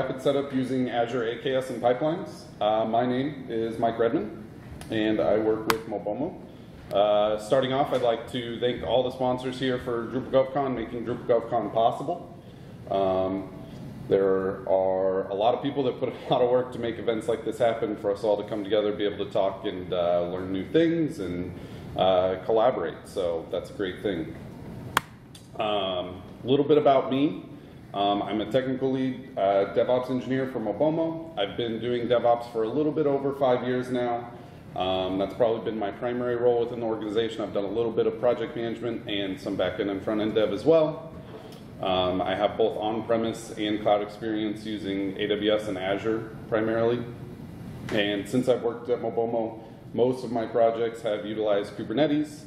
rapid setup using Azure AKS and pipelines. Uh, my name is Mike Redman, and I work with Mobomo. Uh, starting off, I'd like to thank all the sponsors here for Drupal GovCon, making Drupal GovCon possible. Um, there are a lot of people that put a lot of work to make events like this happen, for us all to come together, be able to talk and uh, learn new things and uh, collaborate. So that's a great thing. A um, little bit about me. Um, I'm a technical lead uh, DevOps engineer for Mobomo. I've been doing DevOps for a little bit over five years now. Um, that's probably been my primary role within the organization. I've done a little bit of project management and some back-end and front-end dev as well. Um, I have both on-premise and cloud experience using AWS and Azure primarily. And since I've worked at Mobomo, most of my projects have utilized Kubernetes,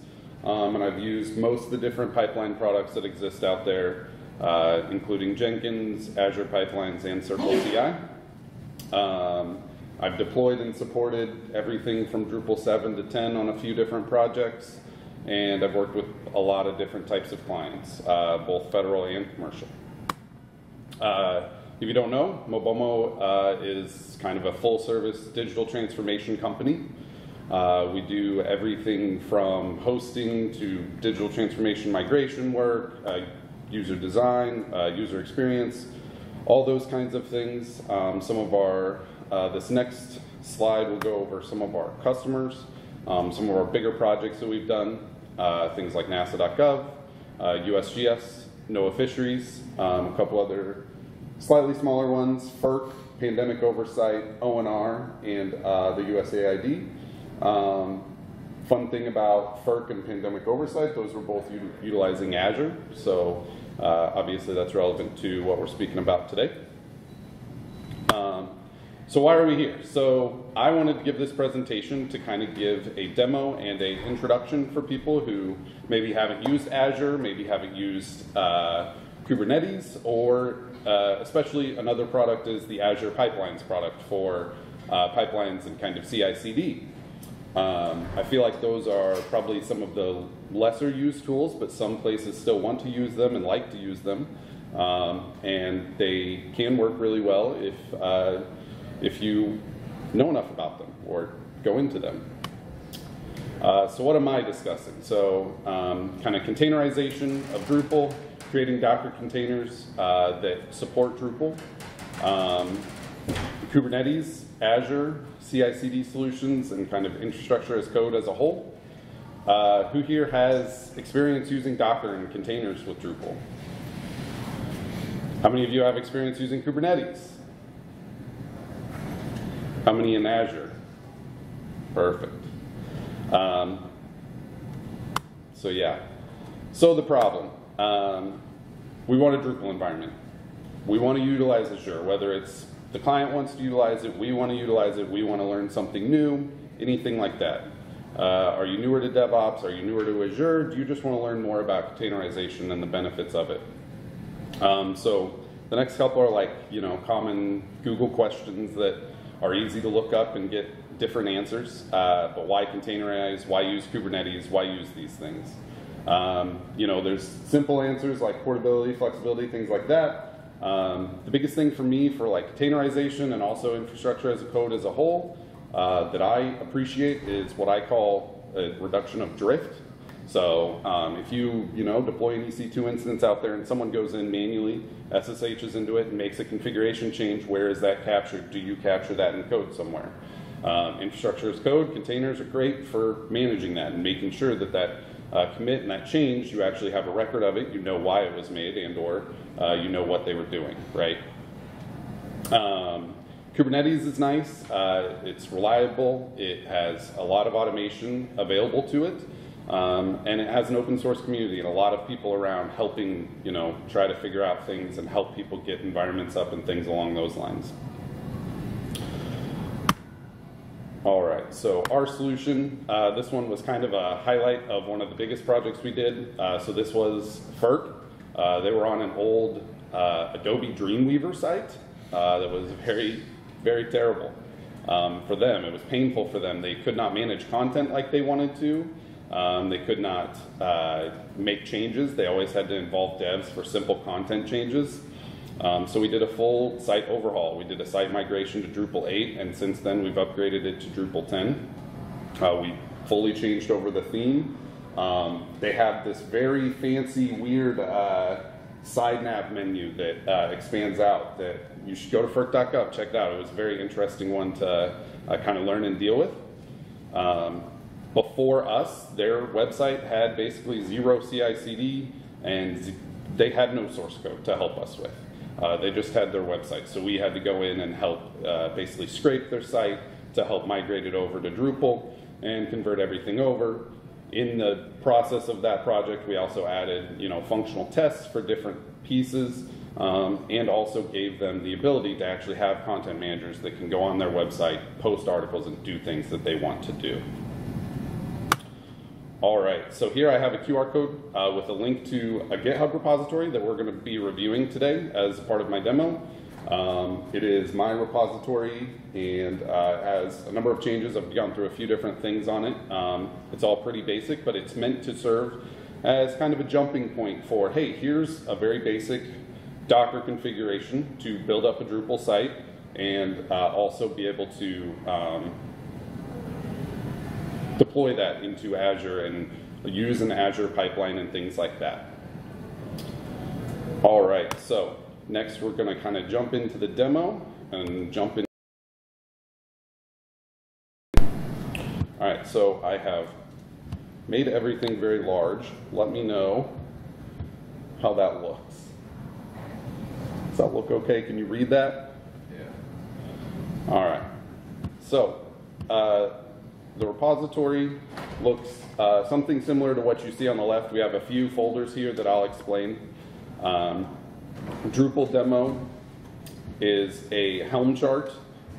um, and I've used most of the different pipeline products that exist out there uh, including Jenkins, Azure Pipelines, and Circle CI. Um, I've deployed and supported everything from Drupal 7 to 10 on a few different projects, and I've worked with a lot of different types of clients, uh, both federal and commercial. Uh, if you don't know, Mobomo uh, is kind of a full service digital transformation company. Uh, we do everything from hosting to digital transformation migration work, uh, user design, uh, user experience, all those kinds of things. Um, some of our, uh, this next slide will go over some of our customers, um, some of our bigger projects that we've done, uh, things like NASA.gov, USGS, uh, NOAA Fisheries, um, a couple other slightly smaller ones, FERC, Pandemic Oversight, ONR, and uh, the USAID. Fun thing about FERC and Pandemic Oversight, those were both utilizing Azure. So uh, obviously, that's relevant to what we're speaking about today. Um, so why are we here? So I wanted to give this presentation to kind of give a demo and a introduction for people who maybe haven't used Azure, maybe haven't used uh, Kubernetes, or uh, especially another product is the Azure Pipelines product for uh, pipelines and kind of CI/CD. Um, I feel like those are probably some of the lesser used tools, but some places still want to use them and like to use them. Um, and they can work really well if, uh, if you know enough about them or go into them. Uh, so what am I discussing? So um, kind of containerization of Drupal, creating Docker containers uh, that support Drupal, um, Kubernetes, Azure, CI/CD solutions, and kind of infrastructure as code as a whole. Uh, who here has experience using Docker and containers with Drupal? How many of you have experience using Kubernetes? How many in Azure? Perfect. Um, so yeah. So the problem. Um, we want a Drupal environment. We want to utilize Azure, whether it's the client wants to utilize it, we want to utilize it, we want to learn something new, anything like that. Uh, are you newer to DevOps? Are you newer to Azure? Do you just want to learn more about containerization and the benefits of it? Um, so the next couple are like, you know, common Google questions that are easy to look up and get different answers. Uh, but why containerize? Why use Kubernetes? Why use these things? Um, you know, there's simple answers like portability, flexibility, things like that. Um, the biggest thing for me for like containerization and also infrastructure as a code as a whole uh, that I appreciate is what I call a reduction of drift. So um, if you you know deploy an EC2 instance out there and someone goes in manually, SSHs into it and makes a configuration change, where is that captured? Do you capture that in code somewhere? Um, infrastructure as code, containers are great for managing that and making sure that that uh, commit and that change, you actually have a record of it, you know why it was made and or uh, you know what they were doing, right? Um, Kubernetes is nice, uh, it's reliable, it has a lot of automation available to it, um, and it has an open source community and a lot of people around helping, you know, try to figure out things and help people get environments up and things along those lines. All right, so our solution, uh, this one was kind of a highlight of one of the biggest projects we did. Uh, so this was FERC. Uh, they were on an old uh, Adobe Dreamweaver site uh, that was very, very terrible um, for them. It was painful for them. They could not manage content like they wanted to. Um, they could not uh, make changes. They always had to involve devs for simple content changes. Um, so we did a full site overhaul. We did a site migration to Drupal 8, and since then we've upgraded it to Drupal 10. Uh, we fully changed over the theme. Um, they have this very fancy, weird uh, side nav menu that uh, expands out that you should go to FERC.gov, check it out. It was a very interesting one to uh, kind of learn and deal with. Um, before us, their website had basically zero CI/CD, and they had no source code to help us with. Uh, they just had their website, so we had to go in and help uh, basically scrape their site to help migrate it over to Drupal and convert everything over. In the process of that project, we also added, you know, functional tests for different pieces, um, and also gave them the ability to actually have content managers that can go on their website, post articles, and do things that they want to do. All right, so here I have a QR code uh, with a link to a GitHub repository that we're going to be reviewing today as part of my demo. Um, it is my repository and uh, has a number of changes. I've gone through a few different things on it. Um, it's all pretty basic, but it's meant to serve as kind of a jumping point for, hey, here's a very basic Docker configuration to build up a Drupal site and uh, also be able to um, deploy that into Azure and use an Azure pipeline and things like that. All right, so next we're going to kind of jump into the demo and jump in. All right, so I have made everything very large. Let me know how that looks. Does that look okay? Can you read that? Yeah. All right. So, uh, the repository looks uh, something similar to what you see on the left. We have a few folders here that I'll explain. Um, Drupal demo is a Helm chart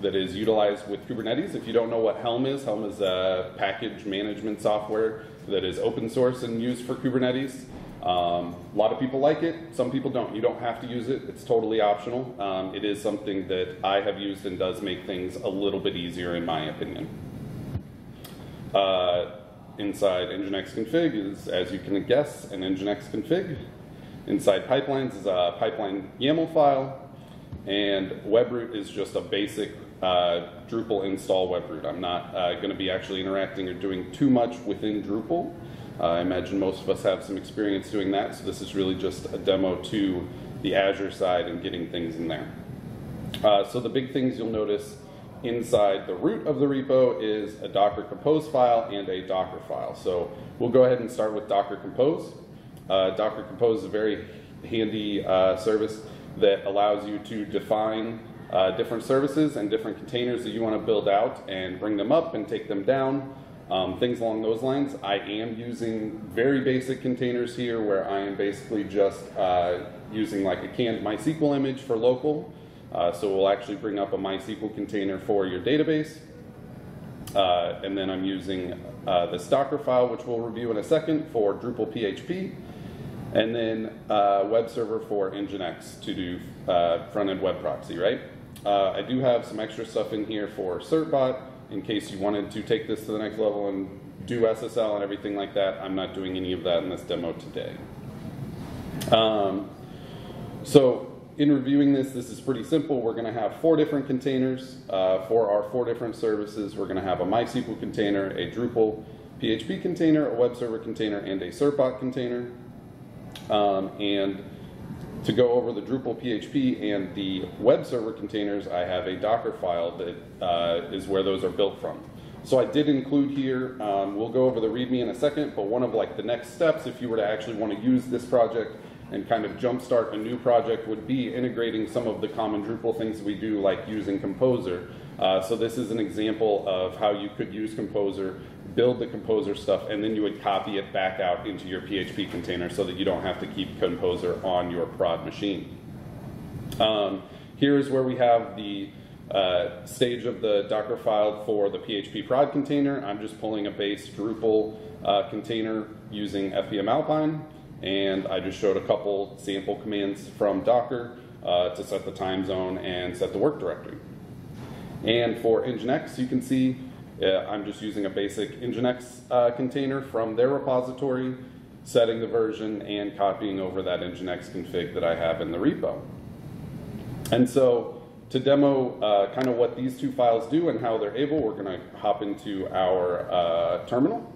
that is utilized with Kubernetes. If you don't know what Helm is, Helm is a package management software that is open source and used for Kubernetes. Um, a lot of people like it, some people don't. You don't have to use it, it's totally optional. Um, it is something that I have used and does make things a little bit easier, in my opinion. Uh, inside Nginx config is, as you can guess, an Nginx config. Inside pipelines is a pipeline YAML file, and webroot is just a basic uh, Drupal install webroot. I'm not uh, going to be actually interacting or doing too much within Drupal. Uh, I imagine most of us have some experience doing that, so this is really just a demo to the Azure side and getting things in there. Uh, so the big things you'll notice inside the root of the repo is a Docker Compose file and a Docker file. So we'll go ahead and start with Docker Compose. Uh, Docker Compose is a very handy uh, service that allows you to define uh, different services and different containers that you want to build out and bring them up and take them down. Um, things along those lines. I am using very basic containers here where I am basically just uh, using like a canned MySQL image for local. Uh, so we'll actually bring up a MySQL container for your database. Uh, and then I'm using uh, this Docker file, which we'll review in a second, for Drupal PHP. And then uh, web server for Nginx to do uh, front-end web proxy, right? Uh, I do have some extra stuff in here for Certbot in case you wanted to take this to the next level and do SSL and everything like that. I'm not doing any of that in this demo today. Um, so in reviewing this, this is pretty simple. We're going to have four different containers uh, for our four different services. We're going to have a MySQL container, a Drupal PHP container, a web server container, and a Certbot container. Um, and to go over the Drupal PHP and the web server containers, I have a Docker file that uh, is where those are built from. So I did include here, um, we'll go over the README in a second, but one of like the next steps if you were to actually want to use this project and kind of jumpstart a new project would be integrating some of the common Drupal things we do like using Composer. Uh, so this is an example of how you could use Composer, build the Composer stuff, and then you would copy it back out into your PHP container so that you don't have to keep Composer on your prod machine. Um, here's where we have the uh, stage of the Docker file for the PHP prod container. I'm just pulling a base Drupal uh, container using FPM Alpine, and I just showed a couple sample commands from Docker uh, to set the time zone and set the work directory. And for Nginx, you can see uh, I'm just using a basic Nginx uh, container from their repository, setting the version and copying over that Nginx config that I have in the repo. And so to demo uh, kind of what these two files do and how they're able, we're going to hop into our uh, terminal.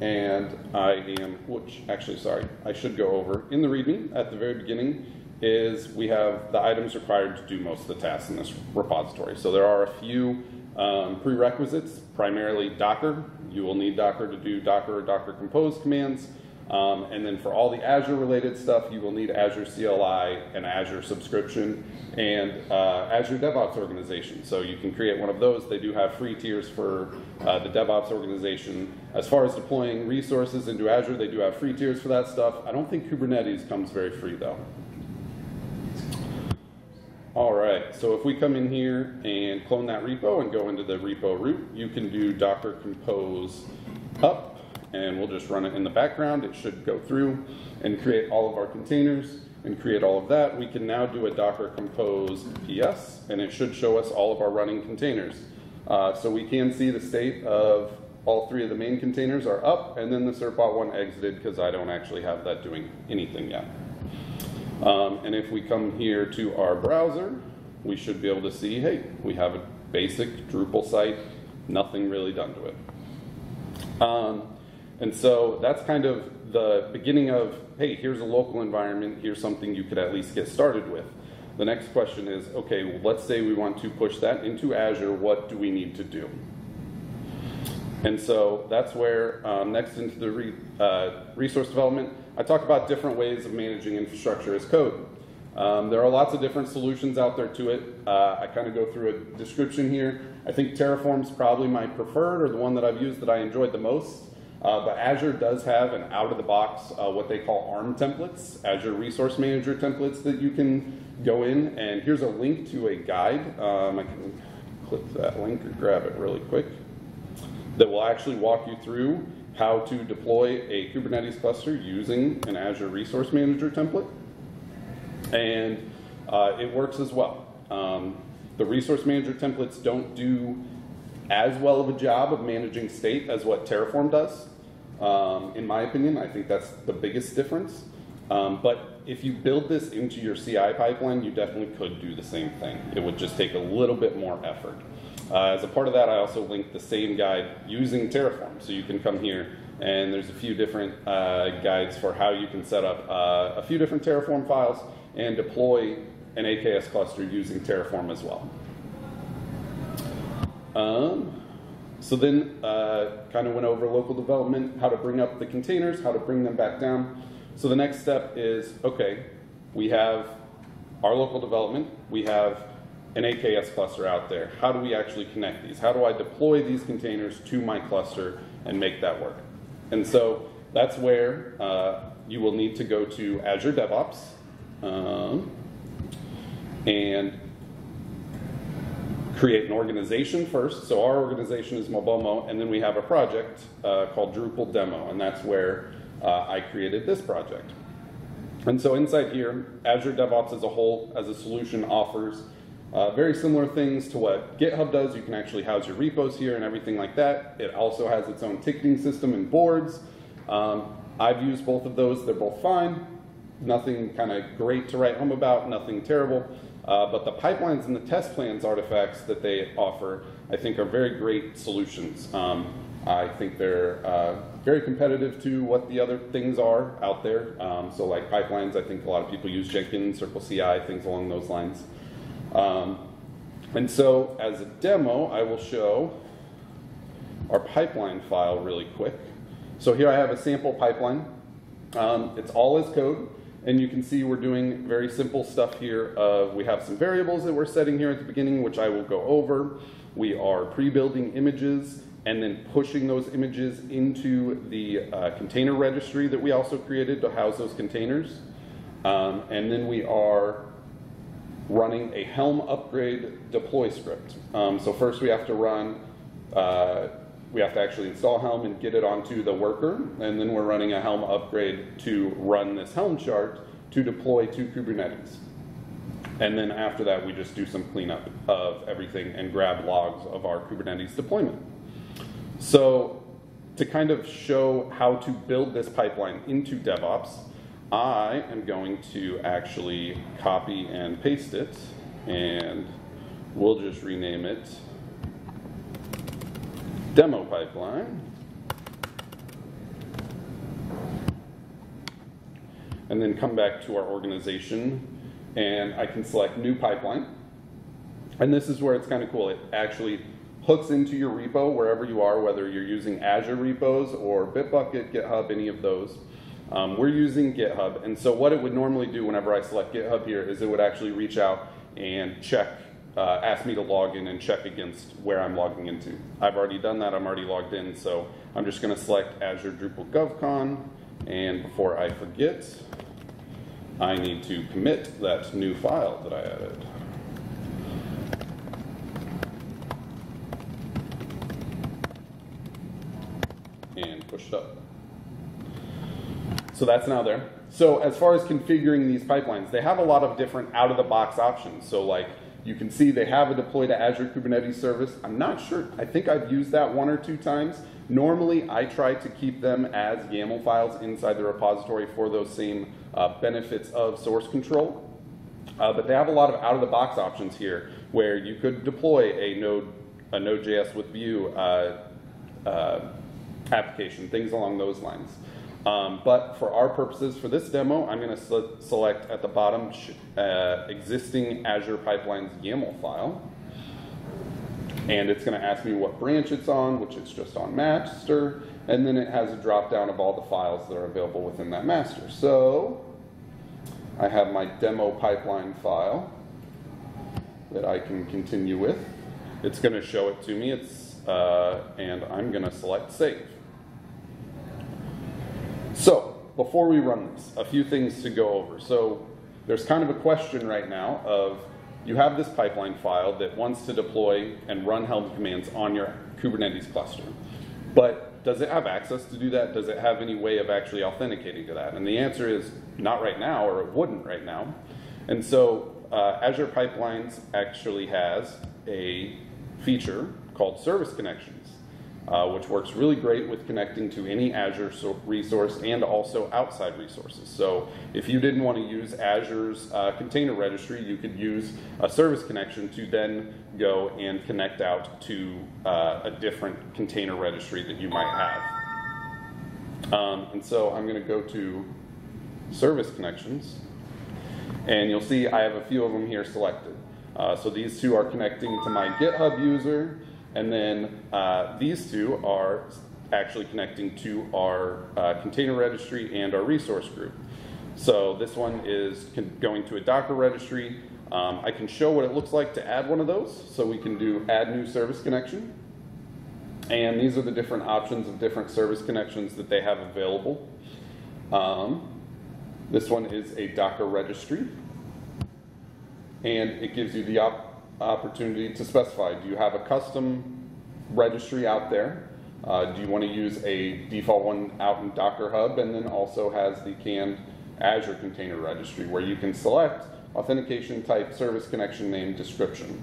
And I am, which actually, sorry, I should go over. In the README at the very beginning is we have the items required to do most of the tasks in this repository. So there are a few um, prerequisites, primarily Docker. You will need Docker to do Docker or Docker Compose commands. Um, and then for all the Azure related stuff, you will need Azure CLI and Azure subscription and uh, Azure DevOps organization. So you can create one of those. They do have free tiers for uh, the DevOps organization. As far as deploying resources into Azure, they do have free tiers for that stuff. I don't think Kubernetes comes very free though. All right, so if we come in here and clone that repo and go into the repo root, you can do docker compose up, and we'll just run it in the background. It should go through and create all of our containers and create all of that. We can now do a docker compose ps, and it should show us all of our running containers. Uh, so we can see the state of all three of the main containers are up, and then the Certbot one exited because I don't actually have that doing anything yet. Um, and if we come here to our browser, we should be able to see, hey, we have a basic Drupal site, nothing really done to it. Um, and so that's kind of the beginning of, hey, here's a local environment, here's something you could at least get started with. The next question is, okay, well, let's say we want to push that into Azure, what do we need to do? And so that's where, um, next into the re, uh, resource development, I talk about different ways of managing infrastructure as code. Um, there are lots of different solutions out there to it. Uh, I kind of go through a description here. I think Terraform's probably my preferred or the one that I've used that I enjoyed the most. Uh, but Azure does have an out-of-the-box, uh, what they call ARM templates, Azure Resource Manager templates that you can go in. And here's a link to a guide. Um, I can click that link or grab it really quick that will actually walk you through how to deploy a Kubernetes cluster using an Azure Resource Manager template. And uh, it works as well. Um, the Resource Manager templates don't do as well of a job of managing state as what Terraform does. Um, in my opinion, I think that's the biggest difference. Um, but if you build this into your CI pipeline, you definitely could do the same thing. It would just take a little bit more effort. Uh, as a part of that, I also linked the same guide using Terraform. So you can come here and there's a few different uh, guides for how you can set up uh, a few different Terraform files and deploy an AKS cluster using Terraform as well. Um, so then uh, kind of went over local development, how to bring up the containers, how to bring them back down. So the next step is, okay, we have our local development, we have an AKS cluster out there. How do we actually connect these? How do I deploy these containers to my cluster and make that work? And so that's where uh, you will need to go to Azure DevOps um, and create an organization first. So our organization is Mobomo, and then we have a project uh, called Drupal Demo, and that's where uh, I created this project. And so inside here, Azure DevOps as a whole, as a solution, offers uh, very similar things to what GitHub does. You can actually house your repos here and everything like that. It also has its own ticketing system and boards. Um, I've used both of those. They're both fine. Nothing kind of great to write home about, nothing terrible. Uh, but the pipelines and the test plans artifacts that they offer, I think, are very great solutions. Um, I think they're uh, very competitive to what the other things are out there. Um, so, like pipelines, I think a lot of people use Jenkins, Circle CI, things along those lines. Um, and so as a demo, I will show our pipeline file really quick. So here I have a sample pipeline. Um, it's all as code, and you can see we're doing very simple stuff here. Uh, we have some variables that we're setting here at the beginning, which I will go over. We are pre-building images and then pushing those images into the uh, container registry that we also created to house those containers. Um, and then we are running a Helm upgrade deploy script. Um, so first we have to run, uh, we have to actually install Helm and get it onto the worker, and then we're running a Helm upgrade to run this Helm chart to deploy to Kubernetes. And then after that, we just do some cleanup of everything and grab logs of our Kubernetes deployment. So to kind of show how to build this pipeline into DevOps, I am going to actually copy and paste it And we'll just rename it demo pipeline. And then come back to our organization and I can select new pipeline. And this is where it's kind of cool. It actually hooks into your repo wherever you are, whether you're using Azure repos or Bitbucket, GitHub, any of those. Um, we're using GitHub, and so what it would normally do whenever I select GitHub here is it would actually reach out and check, uh, ask me to log in and check against where I'm logging into. I've already done that, I'm already logged in, so I'm just gonna select Azure Drupal GovCon, and before I forget, I need to commit that new file that I added. And push it up. So that's now there. So as far as configuring these pipelines, they have a lot of different out-of-the-box options. So like you can see they have a deploy to Azure Kubernetes service. I'm not sure, I think I've used that one or two times. Normally I try to keep them as YAML files inside the repository for those same uh, benefits of source control. Uh, but they have a lot of out-of-the-box options here where you could deploy a Node, a Node.js with Vue uh, uh, application, things along those lines. Um, but for our purposes, for this demo, I'm going to se select at the bottom uh, existing Azure Pipelines YAML file. And it's going to ask me what branch it's on, which it's just on master. And then it has a drop down of all the files that are available within that master. So I have my demo pipeline file that I can continue with. It's going to show it to me. It's, uh, and I'm going to select save. So, before we run this, a few things to go over. So, there's kind of a question right now of you have this pipeline file that wants to deploy and run Helm commands on your Kubernetes cluster. But does it have access to do that? Does it have any way of actually authenticating to that? And the answer is not right now, or it wouldn't right now. And so uh, Azure Pipelines actually has a feature called Service Connections uh, which works really great with connecting to any Azure so resource and also outside resources. So if you didn't want to use Azure's uh, container registry, you could use a service connection to then go and connect out to uh, a different container registry that you might have. Um, and so I'm going to go to service connections, and you'll see I have a few of them here selected. Uh, so these two are connecting to my GitHub user, and then uh, these two are actually connecting to our uh, container registry and our resource group. So this one is going to a Docker registry. Um, I can show what it looks like to add one of those. So we can do add new service connection. And these are the different options of different service connections that they have available. Um, this one is a Docker registry. And it gives you the op opportunity to specify, do you have a custom registry out there? Uh, do you want to use a default one out in Docker Hub and then also has the canned Azure Container Registry where you can select authentication type, service connection name, description.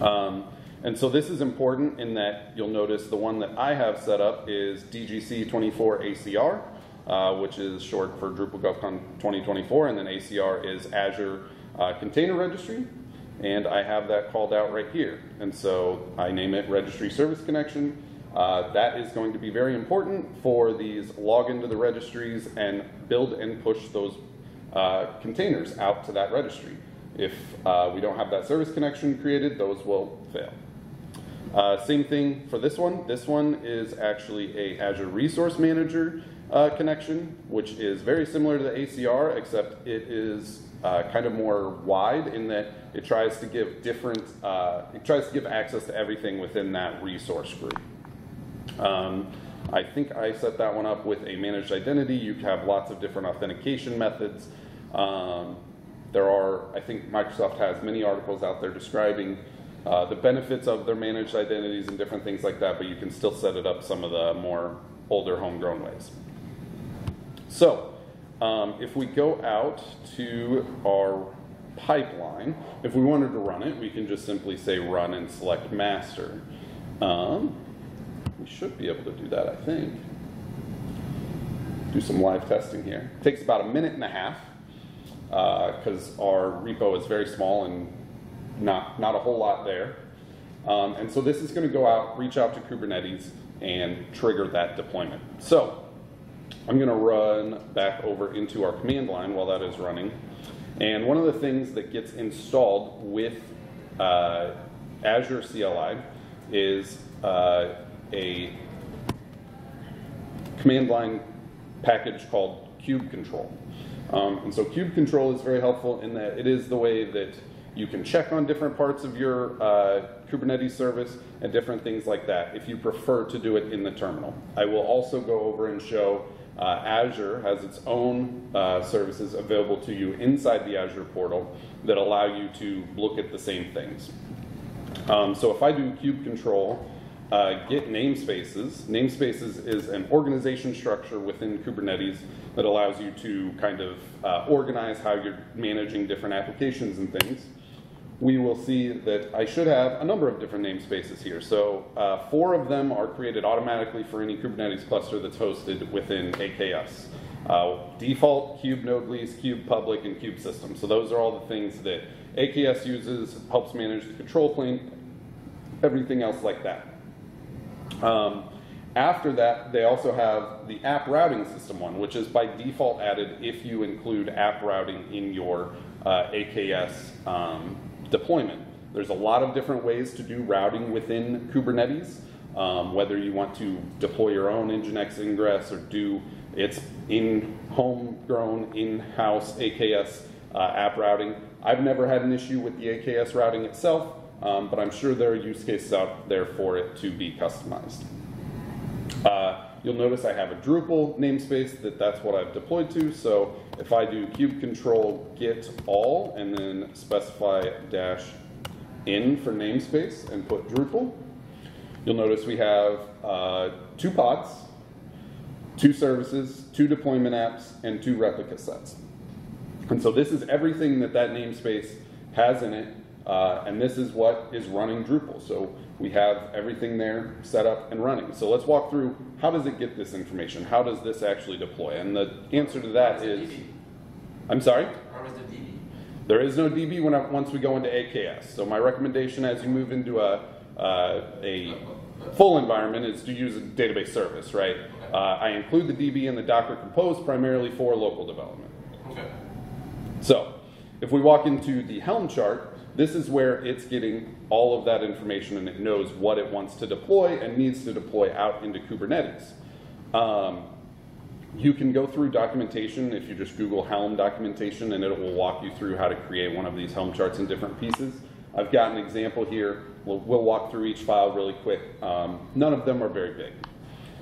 Um, and so this is important in that you'll notice the one that I have set up is DGC24ACR, uh, which is short for Drupal GovCon 2024, and then ACR is Azure uh, Container Registry and I have that called out right here. And so I name it Registry Service Connection. Uh, that is going to be very important for these log into the registries and build and push those uh, containers out to that registry. If uh, we don't have that service connection created, those will fail. Uh, same thing for this one. This one is actually a Azure Resource Manager uh, connection, which is very similar to the ACR, except it is uh, kind of more wide in that it tries to give different, uh, it tries to give access to everything within that resource group. Um, I think I set that one up with a managed identity. You have lots of different authentication methods. Um, there are, I think Microsoft has many articles out there describing uh, the benefits of their managed identities and different things like that, but you can still set it up some of the more older homegrown ways. So, um, if we go out to our pipeline, if we wanted to run it, we can just simply say run and select master. Um, we should be able to do that, I think. Do some live testing here. It takes about a minute and a half because uh, our repo is very small and not, not a whole lot there. Um, and so this is going to go out, reach out to Kubernetes, and trigger that deployment. So I'm going to run back over into our command line while that is running. And one of the things that gets installed with uh, Azure CLI is uh, a command line package called kube control. Um, and so kube control is very helpful in that it is the way that you can check on different parts of your uh, Kubernetes service and different things like that if you prefer to do it in the terminal. I will also go over and show uh, Azure has its own uh, services available to you inside the Azure portal that allow you to look at the same things. Um, so if I do kube control, uh, get namespaces. Namespaces is an organization structure within Kubernetes that allows you to kind of uh, organize how you're managing different applications and things. We will see that I should have a number of different namespaces here. So uh, four of them are created automatically for any Kubernetes cluster that's hosted within AKS. Uh, default, kube node lease, kube public, and kube system. So those are all the things that AKS uses, helps manage the control plane, everything else like that. Um, after that, they also have the app routing system one, which is by default added if you include app routing in your uh, AKS um, deployment. There's a lot of different ways to do routing within Kubernetes, um, whether you want to deploy your own Nginx ingress or do its in homegrown, in-house AKS uh, app routing. I've never had an issue with the AKS routing itself, um, but I'm sure there are use cases out there for it to be customized. Uh, you'll notice I have a Drupal namespace that that's what I've deployed to. So if I do kube control get all and then specify dash in for namespace and put Drupal, you'll notice we have uh, two pods, two services, two deployment apps, and two replica sets. And so this is everything that that namespace has in it, uh, and this is what is running Drupal. So we have everything there set up and running. So let's walk through how does it get this information? How does this actually deploy? And the answer to that is, I'm sorry? Where the DB? There is no DB when I, once we go into AKS. So my recommendation as you move into a, uh, a full environment is to use a database service, right? Uh, I include the DB in the Docker Compose primarily for local development. Okay. So if we walk into the Helm chart, this is where it's getting all of that information and it knows what it wants to deploy and needs to deploy out into Kubernetes. Um, you can go through documentation if you just Google Helm documentation and it will walk you through how to create one of these Helm charts in different pieces. I've got an example here. We'll, we'll walk through each file really quick. Um, none of them are very big.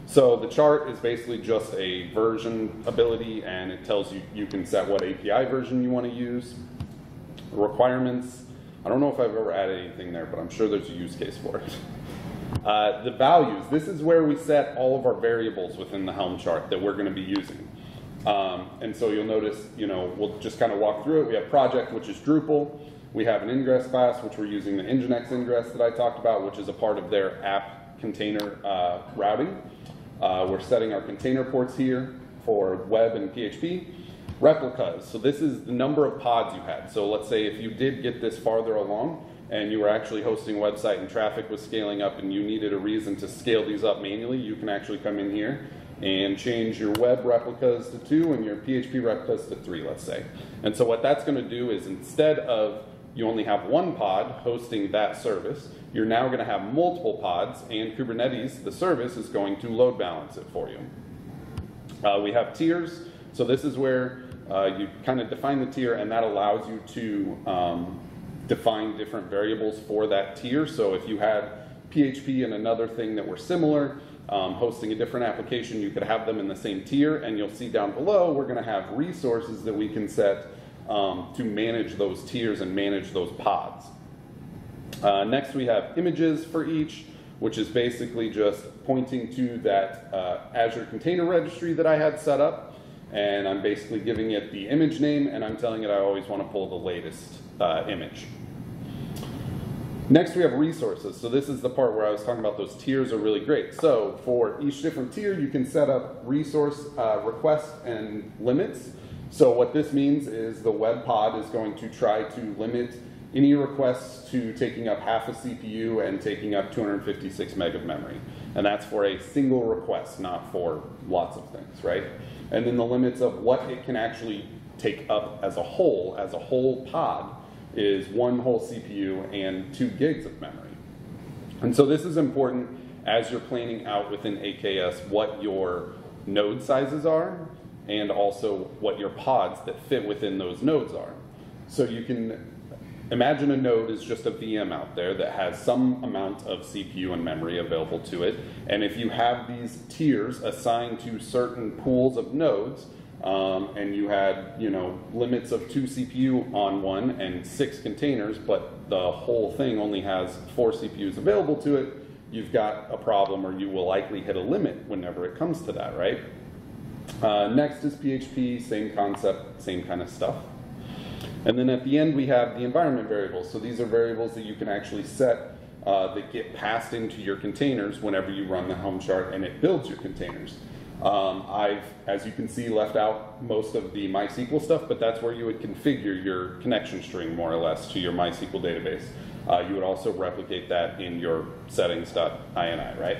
So the chart is basically just a version ability and it tells you you can set what API version you want to use. Requirements, I don't know if I've ever added anything there, but I'm sure there's a use case for it. Uh, the values, this is where we set all of our variables within the Helm chart that we're going to be using. Um, and so you'll notice, you know, we'll just kind of walk through it. We have project, which is Drupal. We have an ingress class, which we're using the Nginx ingress that I talked about, which is a part of their app container uh, routing. Uh, we're setting our container ports here for web and PHP. Replicas, so this is the number of pods you had. So let's say if you did get this farther along and you were actually hosting a website and traffic was scaling up and you needed a reason to scale these up manually, you can actually come in here and change your web replicas to two and your PHP replicas to three, let's say. And so what that's going to do is instead of you only have one pod hosting that service, you're now going to have multiple pods and Kubernetes, the service, is going to load balance it for you. Uh, we have tiers. So this is where uh, you kind of define the tier and that allows you to um, define different variables for that tier. So if you had PHP and another thing that were similar, um, hosting a different application, you could have them in the same tier and you'll see down below we're going to have resources that we can set um, to manage those tiers and manage those pods. Uh, next we have images for each, which is basically just pointing to that uh, Azure Container Registry that I had set up and I'm basically giving it the image name and I'm telling it I always want to pull the latest uh, image. Next we have resources. So this is the part where I was talking about those tiers are really great. So for each different tier you can set up resource uh, requests and limits. So what this means is the web pod is going to try to limit any requests to taking up half a CPU and taking up 256 meg of memory. And that's for a single request, not for lots of things, right? And then the limits of what it can actually take up as a whole, as a whole pod, is one whole CPU and two gigs of memory. And so this is important as you're planning out within AKS what your node sizes are and also what your pods that fit within those nodes are. So you can imagine a node is just a VM out there that has some amount of CPU and memory available to it. And if you have these tiers assigned to certain pools of nodes, um, and you had you know limits of two CPU on one and six containers, but the whole thing only has four CPUs available to it, you've got a problem, or you will likely hit a limit whenever it comes to that, right? Uh, next is PHP, same concept, same kind of stuff. And then at the end, we have the environment variables. So these are variables that you can actually set uh, that get passed into your containers whenever you run the Helm chart and it builds your containers. Um, I've, as you can see, left out most of the MySQL stuff, but that's where you would configure your connection string more or less to your MySQL database. Uh, you would also replicate that in your settings.ini, right?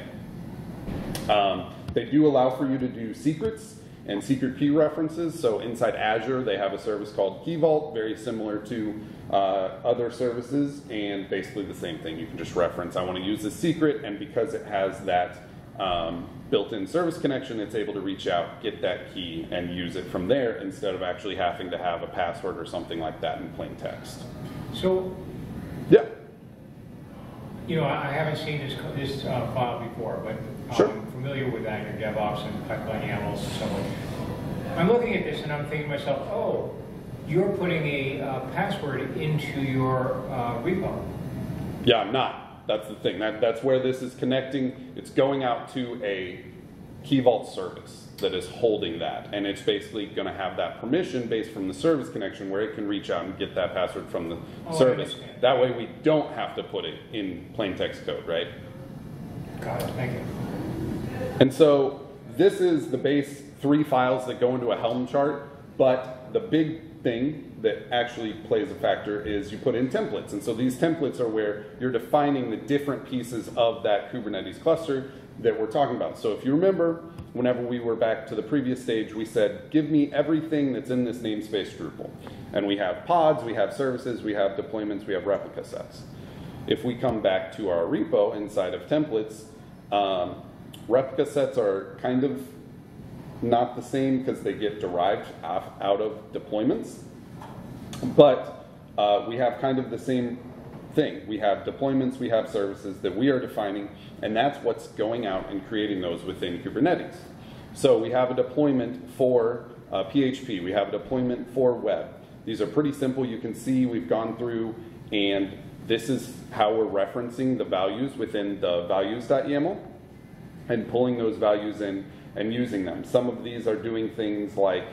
Um, they do allow for you to do secrets and secret key references. So inside Azure, they have a service called Key Vault, very similar to uh, other services, and basically the same thing. You can just reference, I want to use this secret, and because it has that um, built-in service connection, it's able to reach out, get that key, and use it from there instead of actually having to have a password or something like that in plain text. So, Yeah, you know, I haven't seen this, this uh, file before, but Sure. I'm familiar with Azure DevOps and pipeline YAMLs and so. I'm looking at this and I'm thinking to myself, oh, you're putting a uh, password into your uh, repo. Yeah, I'm not. That's the thing. That, that's where this is connecting. It's going out to a Key Vault service that is holding that. And it's basically going to have that permission based from the service connection where it can reach out and get that password from the Oh, service. That way we don't have to put it in plain text code, right? Got it, thank you. And so this is the base three files that go into a Helm chart, but the big thing that actually plays a factor is you put in templates. And so these templates are where you're defining the different pieces of that Kubernetes cluster that we're talking about. So if you remember, whenever we were back to the previous stage, we said, give me everything that's in this namespace Drupal. And we have pods, we have services, we have deployments, we have replica sets. If we come back to our repo inside of templates, um, replica sets are kind of not the same because they get derived off, out of deployments. But uh, we have kind of the same thing. We have deployments, we have services that we are defining, and that's what's going out and creating those within Kubernetes. So we have a deployment for uh, PHP, we have a deployment for web. These are pretty simple. You can see we've gone through, and this is how we're referencing the values within the values.yaml and pulling those values in and using them. Some of these are doing things like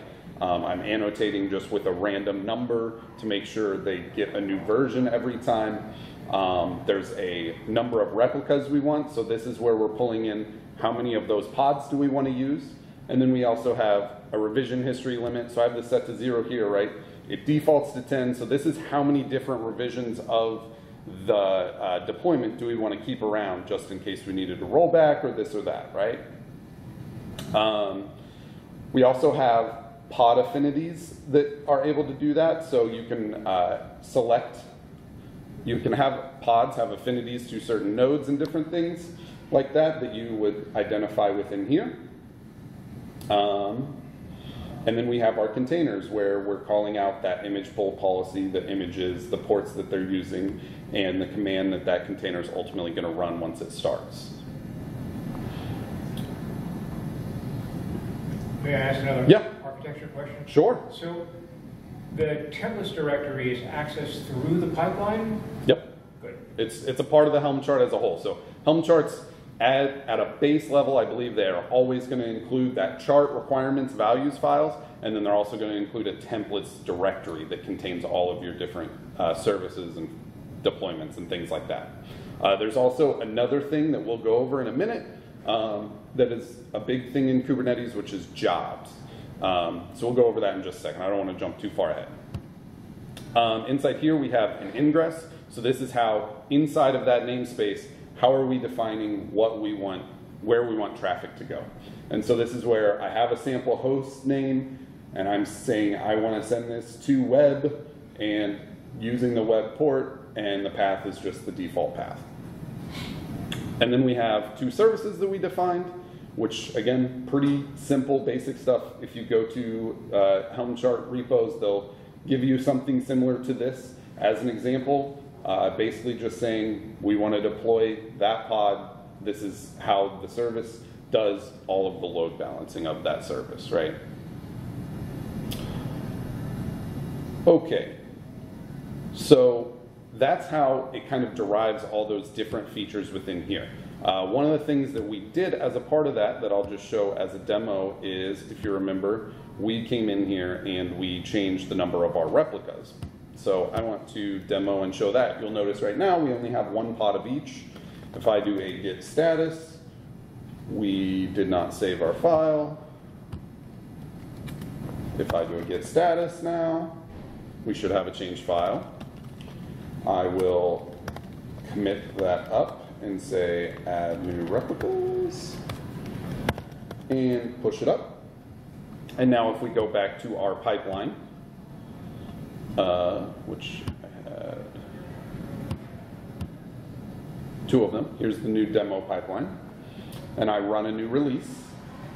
um, I'm annotating just with a random number to make sure they get a new version every time. Um, there's a number of replicas we want, so this is where we're pulling in how many of those pods do we want to use. And then we also have a revision history limit, so I have this set to zero here, right? It defaults to 10, so this is how many different revisions of the uh, deployment do we want to keep around just in case we needed a rollback or this or that, right? Um, we also have pod affinities that are able to do that. So you can uh, select, you can have pods have affinities to certain nodes and different things like that that you would identify within here. Um, and then we have our containers where we're calling out that image pull policy, the images, the ports that they're using, and the command that that container is ultimately going to run once it starts. May I ask another Yeah. architecture question? Sure. So the templates directory is accessed through the pipeline? Yep. Good. It's, it's a part of the Helm chart as a whole. So Helm charts at, at a base level, I believe they are always going to include that chart requirements values files, and then they're also going to include a templates directory that contains all of your different uh, services and deployments and things like that. Uh, there's also another thing that we'll go over in a minute um, that is a big thing in Kubernetes, which is jobs. Um, so we'll go over that in just a second. I don't want to jump too far ahead. Um, inside here, we have an ingress. So this is how, inside of that namespace, how are we defining what we want, where we want traffic to go. And so this is where I have a sample host name, and I'm saying I want to send this to web, and using the web port, and the path is just the default path. And then we have two services that we defined, which again, pretty simple, basic stuff. If you go to uh, Helm chart repos, they'll give you something similar to this as an example. Uh, basically just saying we want to deploy that pod. This is how the service does all of the load balancing of that service, right? Okay, so that's how it kind of derives all those different features within here. Uh, one of the things that we did as a part of that, that I'll just show as a demo, is if you remember, we came in here and we changed the number of our replicas. So I want to demo and show that. You'll notice right now we only have one pod of each. If I do a git status, we did not save our file. If I do a git status now, we should have a changed file. I will commit that up and say add new replicas and push it up. And now if we go back to our pipeline, uh, which I had two of them, here's the new demo pipeline, and I run a new release,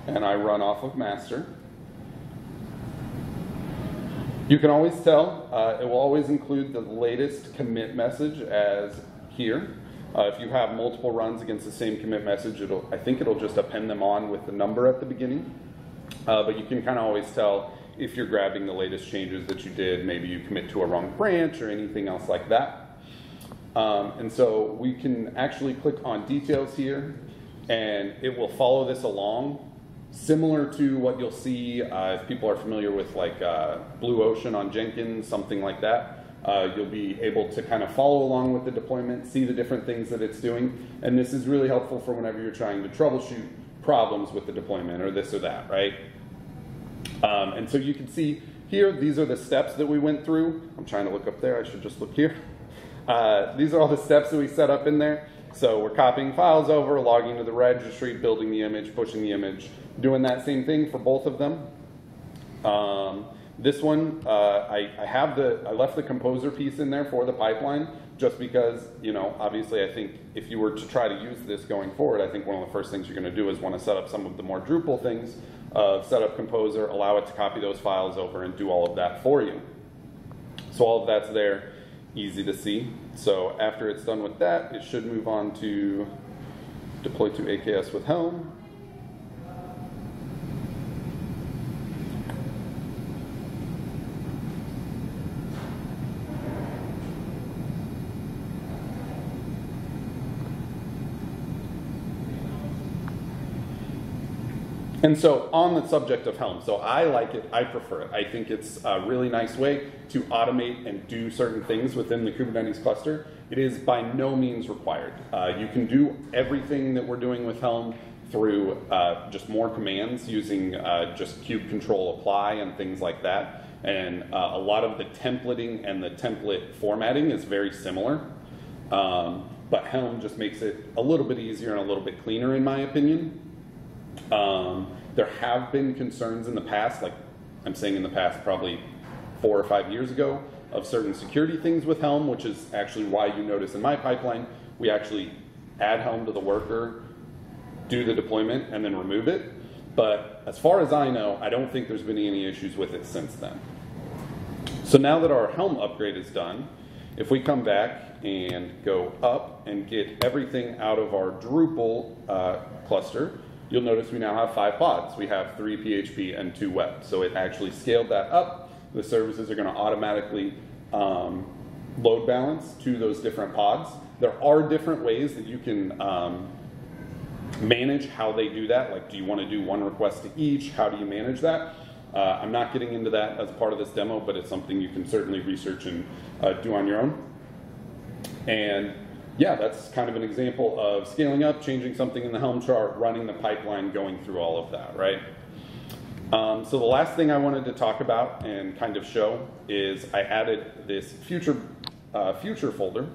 and I run off of master. You can always tell, uh, it will always include the latest commit message as here. Uh, if you have multiple runs against the same commit message, it'll, I think it'll just append them on with the number at the beginning. Uh, but you can kind of always tell if you're grabbing the latest changes that you did, maybe you commit to a wrong branch or anything else like that. Um, and so we can actually click on details here and it will follow this along similar to what you'll see uh, if people are familiar with like uh, Blue Ocean on Jenkins, something like that. Uh, you'll be able to kind of follow along with the deployment, see the different things that it's doing, and this is really helpful for whenever you're trying to troubleshoot problems with the deployment or this or that, right? Um, and so you can see here, these are the steps that we went through. I'm trying to look up there, I should just look here. Uh, these are all the steps that we set up in there. So we're copying files over, logging to the registry, building the image, pushing the image, doing that same thing for both of them. Um, this one, uh, I, I, have the, I left the composer piece in there for the pipeline just because, you know, obviously I think if you were to try to use this going forward, I think one of the first things you're going to do is want to set up some of the more Drupal things, uh, set up composer, allow it to copy those files over and do all of that for you. So all of that's there, easy to see. So after it's done with that, it should move on to deploy to AKS with Helm. And so on the subject of Helm, so I like it, I prefer it. I think it's a really nice way to automate and do certain things within the Kubernetes cluster. It is by no means required. Uh, you can do everything that we're doing with Helm through uh, just more commands using uh, just kube control apply and things like that. And uh, a lot of the templating and the template formatting is very similar. Um, but Helm just makes it a little bit easier and a little bit cleaner in my opinion. Um, there have been concerns in the past, like I'm saying in the past, probably four or five years ago, of certain security things with Helm, which is actually why you notice in my pipeline, we actually add Helm to the worker, do the deployment, and then remove it. But as far as I know, I don't think there's been any issues with it since then. So now that our Helm upgrade is done, if we come back and go up and get everything out of our Drupal uh, cluster, you'll notice we now have five pods. We have three PHP and two web. So it actually scaled that up. The services are going to automatically um, load balance to those different pods. There are different ways that you can um, manage how they do that. Like, do you want to do one request to each? How do you manage that? Uh, I'm not getting into that as part of this demo, but it's something you can certainly research and uh, do on your own. And yeah, that's kind of an example of scaling up, changing something in the Helm chart, running the pipeline, going through all of that, right? Um, so the last thing I wanted to talk about and kind of show is I added this future uh, future folder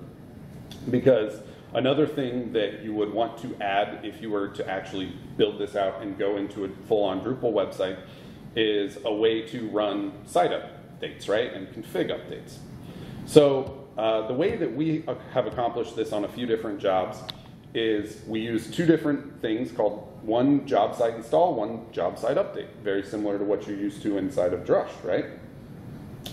because another thing that you would want to add if you were to actually build this out and go into a full-on Drupal website is a way to run site updates, right, and config updates. So uh, the way that we have accomplished this on a few different jobs is we use two different things called one job site install, one job site update, very similar to what you're used to inside of Drush, right?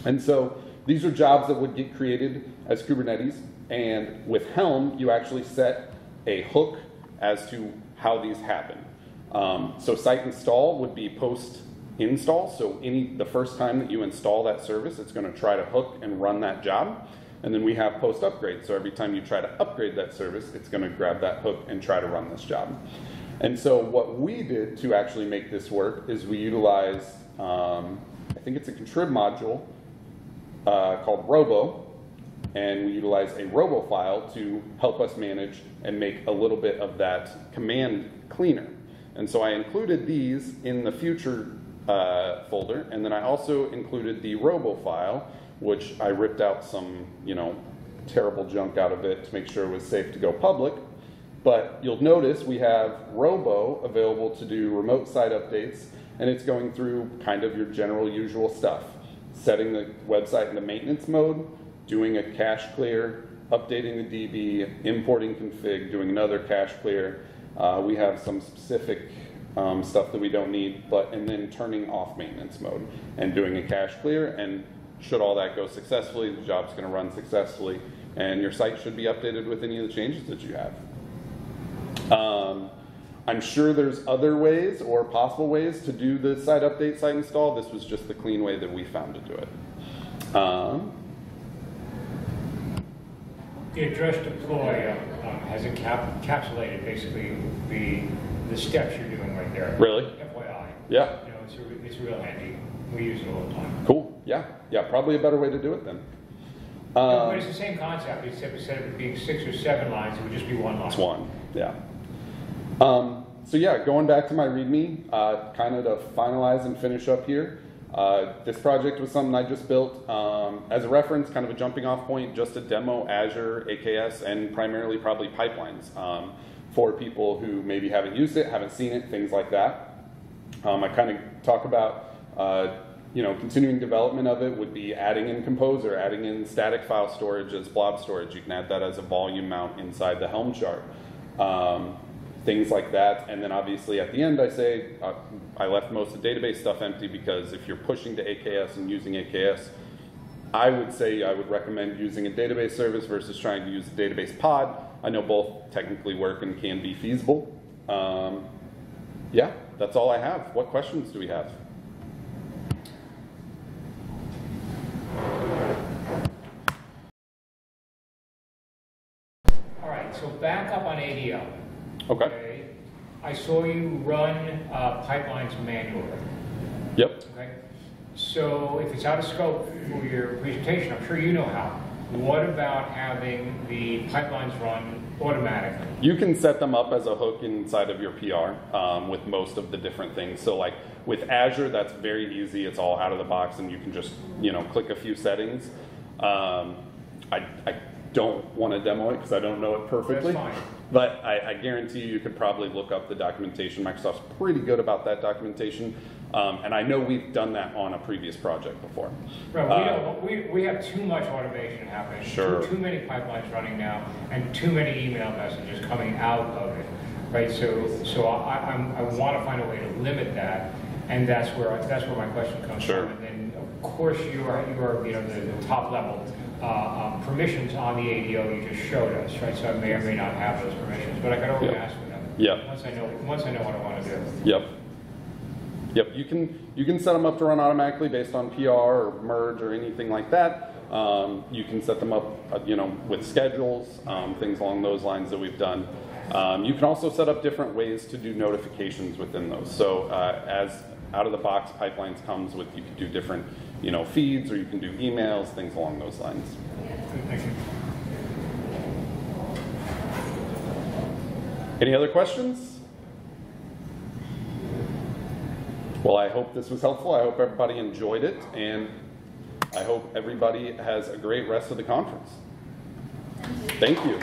And so these are jobs that would get created as Kubernetes, and with Helm, you actually set a hook as to how these happen. Um, so site install would be post install. So any the first time that you install that service, it's going to try to hook and run that job. And then we have post upgrade. So every time you try to upgrade that service, it's going to grab that hook and try to run this job. And so what we did to actually make this work is we utilized, um, I think it's a contrib module uh, called Robo, and we utilize a Robo file to help us manage and make a little bit of that command cleaner. And so I included these in the future uh, folder, and then I also included the Robo file, which I ripped out some, you know, terrible junk out of it to make sure it was safe to go public. But you'll notice we have Robo available to do remote site updates, and it's going through kind of your general usual stuff. Setting the website into maintenance mode, doing a cache clear, updating the DB, importing config, doing another cache clear. Uh, we have some specific um, stuff that we don't need, but and then turning off maintenance mode and doing a cache clear. And should all that go successfully, the job's going to run successfully, and your site should be updated with any of the changes that you have. Um, I'm sure there's other ways or possible ways to do the site update, site install. This was just the clean way that we found to do it. Um, The Drush deploy uh, um, has encap- encapsulated basically the, the steps you're doing right there. Really? FYI. yeah, You know, it's, a- it's real handy. We use it all the time. cool. Yeah, yeah, probably a better way to do it then. But Um, it's the same concept, except instead of it being six or seven lines, it would just be one line. It's one, yeah. Um, so yeah, going back to my README, uh, kind of to finalize and finish up here. Uh, this project was something I just built um, as a reference, kind of a jumping off point, just to demo Azure, AKS, and primarily probably pipelines um, for people who maybe haven't used it, haven't seen it, things like that. Um, I kind of talk about, uh, you know, continuing development of it would be adding in Composer, adding in static file storage as blob storage. You can add that as a volume mount inside the Helm chart. Um, things like that. And then obviously at the end, I say uh, I left most of the database stuff empty because if you're pushing to AKS and using AKS, I would say I would recommend using a database service versus trying to use a database pod. I know both technically work and can be feasible. Um, yeah, that's all I have. What questions do we have? All right, so Okay. I saw you run uh, pipelines manually. Yep. Okay, so if it's out of scope for your presentation, I'm sure you know how. What about having the pipelines run automatically? You can set them up as a hook inside of your PR um, with most of the different things. So like with Azure, that's very easy. It's all out of the box, and you can just you know click a few settings. Um, I, I don't want to demo it because I don't know it perfectly. That's fine. But I, I guarantee you, you could probably look up the documentation. Microsoft's pretty good about that documentation, um, and I know we've done that on a previous project before. Right, we, Uh, don't, we, we have too much automation happening. Sure. Too, too many pipelines running now, and too many email messages coming out of it, right? So, so I, I'm, I want to find a way to limit that, and that's where, that's where my question comes Sure. from. And then, of course, you are, you are, you know, the, the top level, uh, um, permissions on the ADO you just showed us, right? So I may or may not have those permissions, but I could always Yep. ask for them. Yep. Once I know, once I know what I want to do. Yep. Yep. You can you can set them up to run automatically based on PR or merge or anything like that. Um, you can set them up, uh, you know, with schedules, um, things along those lines that we've done. Um, you can also set up different ways to do notifications within those. So uh, as out of the box pipelines comes with, you can do different, you know, feeds or you can do emails, things along those lines. Thank you. Any other questions? Well, Well, I hope this was helpful. I hope everybody enjoyed it, and I hope everybody has a great rest of the conference. Thank you.